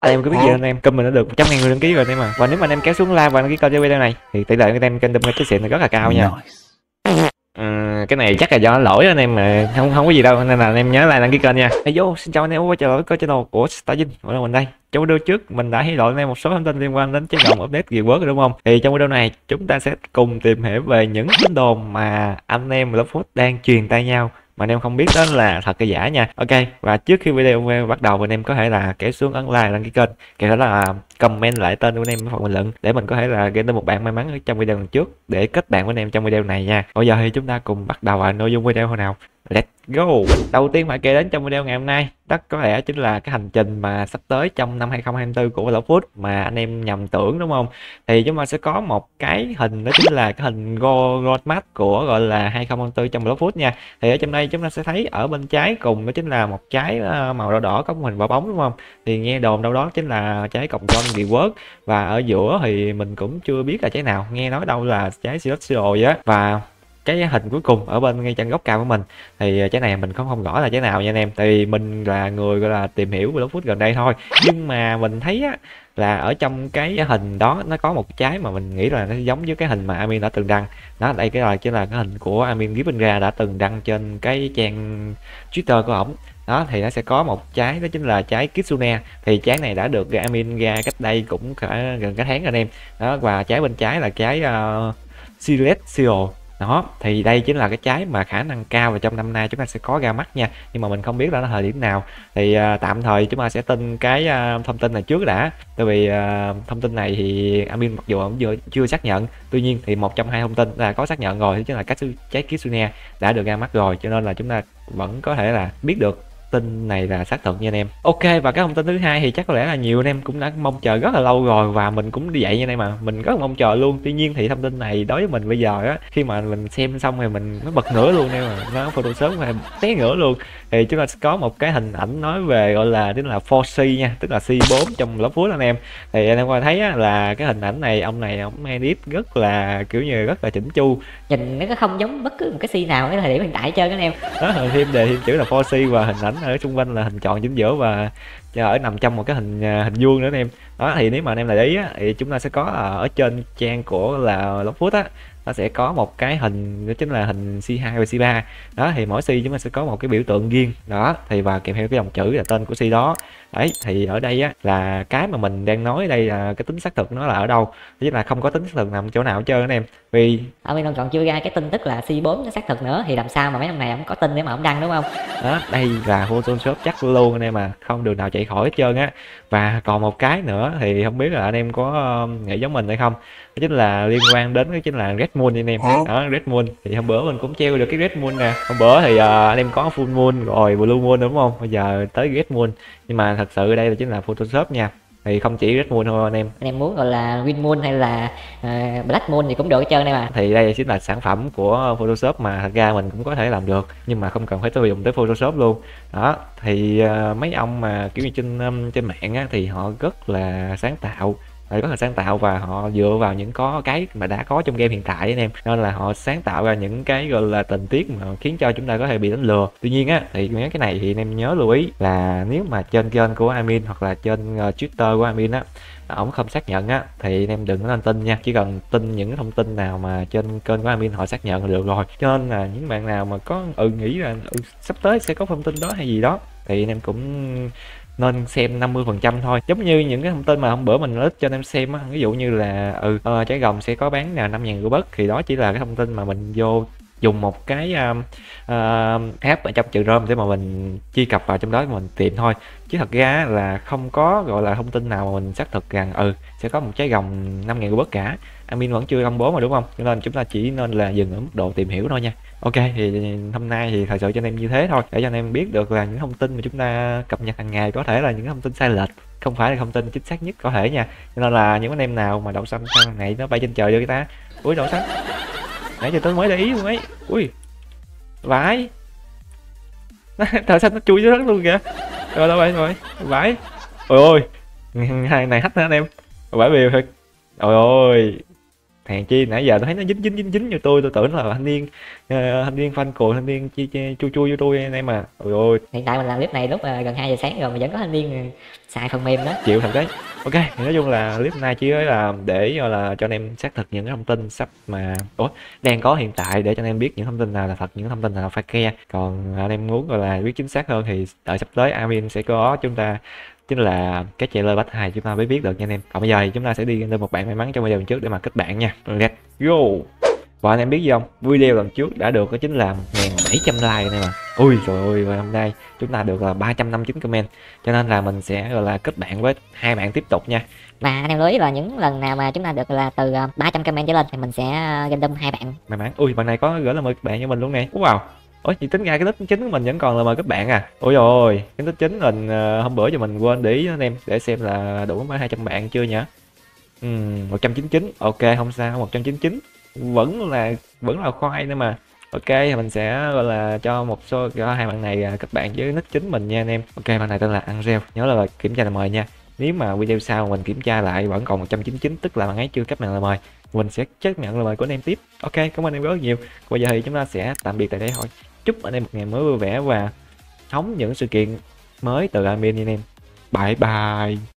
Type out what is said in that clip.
anh em có biết gì anh em kênh mình đã được 100 ngàn người đăng ký rồi anh em à. Và nếu mà anh em kéo xuống like và đăng ký kênh cho video này thì tỷ lệ anh em kênh đâm cái xịn là rất là cao nha. Ừ, cái này chắc là do lỗi anh em mà không không có gì đâu nên là anh em nhớ like đăng ký kênh nha. Hey vô xin chào anh em quay trở lại với channel của Star Vinh. Ở mình đây trong video trước mình đã hé lộ anh em một số thông tin liên quan đến chế độ update gì rồi đúng không? Thì trong video này chúng ta sẽ cùng tìm hiểu về những tin đồn mà anh em Love đang truyền tay nhau mà anh em không biết đó là thật hay giả nha. Ok, và trước khi video bắt đầu, anh em có thể là kéo xuống ấn like, đăng ký kênh. Kể là comment lại tên của anh em phần bình luận để mình có thể là gây tới một bạn may mắn ở trong video lần trước để kết bạn với anh em trong video này nha. Bây giờ thì chúng ta cùng bắt đầu vào nội dung video nào? Let's go! Đầu tiên phải kể đến trong video ngày hôm nay, đó có lẽ chính là cái hành trình mà sắp tới trong năm 2024 của Vlog Food mà anh em nhầm tưởng, đúng không? Thì chúng ta sẽ có một cái hình, đó chính là cái hình go, roadmap của gọi là 2024 trong Vlog Food nha. Thì ở trong đây chúng ta sẽ thấy ở bên trái cùng đó chính là một trái ờ, màu đỏ đỏ có một hình quả bóng, đúng không? Thì nghe đồn đâu đó chính là trái còng con reward và ở giữa thì mình cũng chưa biết là trái nào. Nghe nói đâu là trái Silot vậy á. Và cái hình cuối cùng ở bên ngay chân góc cao của mình. Thì ờ, trái này mình không không rõ là trái nào nha anh em? Tại vì mình là người gọi là tìm hiểu về phút gần đây thôi. Nhưng mà mình thấy á là ở trong cái hình đó nó có một trái mà mình nghĩ là nó giống với cái hình mà Amin đã từng đăng. Đó đây cái là chính là cái hình của Amin Gibbonga đã từng đăng trên cái trang Twitter của ổng. Đó thì nó sẽ có một trái đó chính là trái Kitsune. Thì trái này đã được Amin ra cách đây cũng cả gần cái tháng rồi anh em. Đó và trái bên trái là trái uh, ờ, Silhouette Seal đó thì đây chính là cái trái mà khả năng cao và trong năm nay chúng ta sẽ có ra mắt nha. Nhưng mà mình không biết là nó thời điểm nào. Thì uh, tạm thời chúng ta sẽ tin cái uh, thông tin này trước đã. Tại vì uh, thông tin này thì Amin mặc dù cũng chưa, chưa xác nhận. Tuy nhiên thì một trong hai thông tin là có xác nhận rồi chính là cái trái Kitsune đã được ra mắt rồi. Cho nên là chúng ta vẫn có thể là biết được tin này là xác thực nha anh em. Ok và cái thông tin thứ hai thì chắc có lẽ là nhiều anh em cũng đã mong chờ rất là lâu rồi và mình cũng đi vậy nha anh em mà mình rất là mong chờ luôn. Tuy nhiên thì thông tin này đối với mình bây giờ á khi mà mình xem xong thì mình nó bật ngửa luôn em mà nó photoshop mà té ngửa luôn. Thì chúng ta sẽ có một cái hình ảnh nói về gọi là tức là 4C nha tức là C4 trong lớp phút anh em. Thì anh em coi thấy á, là cái hình ảnh này ông này ông edit rất là kiểu như rất là chỉnh chu. Nhìn nó không giống bất cứ một cái C nào cái thời điểm hiện tại chơi anh em. Đó thêm đề thêm chữ là 4C và hình ảnh ở xung quanh là hình tròn chính giữa và ở nằm trong một cái hình à, hình vuông nữa anh em. Đó thì nếu mà anh em để ý á, thì chúng ta sẽ có ở trên trang của là Lockfoot á nó sẽ có một cái hình đó chính là hình C2 và C3 đó thì mỗi C chúng ta sẽ có một cái biểu tượng riêng. Đó thì và kèm theo cái dòng chữ là tên của C đó. Đấy thì ở đây á là cái mà mình đang nói đây là cái tính xác thực nó là ở đâu. Tức là không có tính xác thực nằm chỗ nào hết trơn anh em. Vì ở bên còn chưa ra cái tin tức là C4 nó xác thực nữa thì làm sao mà mấy năm này ông có tin để mà ông đăng đúng không? Đó đây là Photoshop chắc luôn anh em mà không đường nào chạy khỏi hết trơn á. Và còn một cái nữa thì không biết là anh em có nghĩ giống mình hay không? Đó chính là liên quan đến cái chính là Red Moon anh em. Đó Red Moon. Thì hôm bữa mình cũng treo được cái Red Moon nè. Hôm bữa thì uh, anh em có Full Moon rồi Blue Moon đúng không? Bây giờ tới Red Moon. Nhưng mà thật sự đây là chính là Photoshop nha thì không chỉ Red Moon thôi anh em. Anh em muốn gọi là Green Moon hay là uh, Black Moon thì cũng được hết trơn đây mà thì đây chính là sản phẩm của Photoshop mà thật ra mình cũng có thể làm được nhưng mà không cần phải sử dụng tới Photoshop luôn. Đó thì uh, mấy ông mà kiểu như trên um, trên mạng á, thì họ rất là sáng tạo rất là sáng tạo và họ dựa vào những có cái mà đã có trong game hiện tại anh em. Nên là họ sáng tạo ra những cái gọi là tình tiết mà khiến cho chúng ta có thể bị đánh lừa. Tuy nhiên á thì mấy cái này thì anh em nhớ lưu ý là nếu mà trên kênh của admin hoặc là trên ờ, Twitter của admin á ổng không xác nhận á thì anh em đừng có nên tin nha. Chỉ cần tin những thông tin nào mà trên kênh của admin họ xác nhận là được rồi. Cho nên là những bạn nào mà có ừ nghĩ là ừ, sắp tới sẽ có thông tin đó hay gì đó thì anh em cũng nên xem 50 phần trăm thôi. Giống như những cái thông tin mà hôm bữa mình lít cho anh em xem á ví dụ như là ừ uh, trái gồng sẽ có bán là năm ngàn rubik thì đó chỉ là cái thông tin mà mình vô dùng một cái uh, uh, app ở trong trường rơm để mà mình truy cập vào trong đó mình tìm thôi. Chứ thật ra là không có gọi là thông tin nào mà mình xác thực rằng ừ sẽ có một trái gồng năm ngàn rubik cả. Admin vẫn chưa công bố mà đúng không? Cho nên chúng ta chỉ nên là dừng ở mức độ tìm hiểu thôi nha. Ok thì hôm nay thì thật sự cho anh em như thế thôi để cho anh em biết được là những thông tin mà chúng ta cập nhật hàng ngày có thể là những thông tin sai lệch không phải là thông tin chính xác nhất có thể nha. Cho nên là những anh em nào mà đậu xanh thằng này nó bay trên trời cho người ta. Ui đậu xanh nãy giờ tôi mới để ý luôn ấy. Ui, vãi. Thợ sao nó chui dưới đất luôn kìa? Rồi đâu vậy rồi vãi. Ôi ôi hai này hách hả anh em? Vãi bìu thật ôi ôi hèn chi nãy giờ tôi thấy nó dính dính dính dính vô tôi tôi tưởng là thanh niên uh, thanh niên fan cùi thanh niên chi, chi chu chu vô tôi anh em mà ôi ôi. Hiện tại mình làm clip này lúc uh, gần 2 giờ sáng rồi mà vẫn có thanh niên uh, xài phần mềm đó. Chịu thật đấy. Ok thì nói chung là clip này chỉ là để là cho anh em xác thực những thông tin sắp mà ủa đang có hiện tại để cho anh em biết những thông tin nào là thật những thông tin nào là phải ke còn anh em muốn gọi là biết chính xác hơn thì đợi sắp tới admin sẽ có chúng ta chính là cái trailer bắt hai chúng ta mới biết được nha anh em. Còn bây giờ thì chúng ta sẽ đi lên một bạn may mắn trong video trước để mà kết bạn nha. Let's go. Và anh em biết gì không? Video lần trước đã được có chính là 1700 like này mà ui rồi ôi và hôm nay chúng ta được là 359 comment. Cho nên là mình sẽ gọi là kết bạn với hai bạn tiếp tục nha. Và anh em lưu ý là những lần nào mà chúng ta được là từ 300 comment trở lên thì mình sẽ random hai bạn. May mắn. Ui bạn này có gửi là mời bạn cho mình luôn nè. Wow Ủa, chị tính ra cái nick chính của mình vẫn còn là mời các bạn à? Ôi rồi cái nick chính mình ờ, hôm bữa giờ mình quên để ý anh em, Để xem là đủ mấy 200 bạn chưa nhỉ? Ừm 199 Ok, không sao 199 Vẫn là vẫn là khoai nữa mà. Ok thì mình sẽ, gọi là, cho một số, cho hai bạn này à, các bạn với nick chính mình nha anh em. Ok, bạn này tên là Angel, Nhớ là kiểm tra là mời nha. Nếu mà video sau mình kiểm tra lại vẫn còn 199 tức là bạn ấy chưa cấp nhận lời mời, mình sẽ chấp nhận lời mời của anh em tiếp. Ok, cảm ơn anh em rất nhiều. Bây giờ thì chúng ta sẽ tạm biệt tại đây thôi chúc anh em một ngày mới vui vẻ và hóng những sự kiện mới từ admin anh em. Bye bye.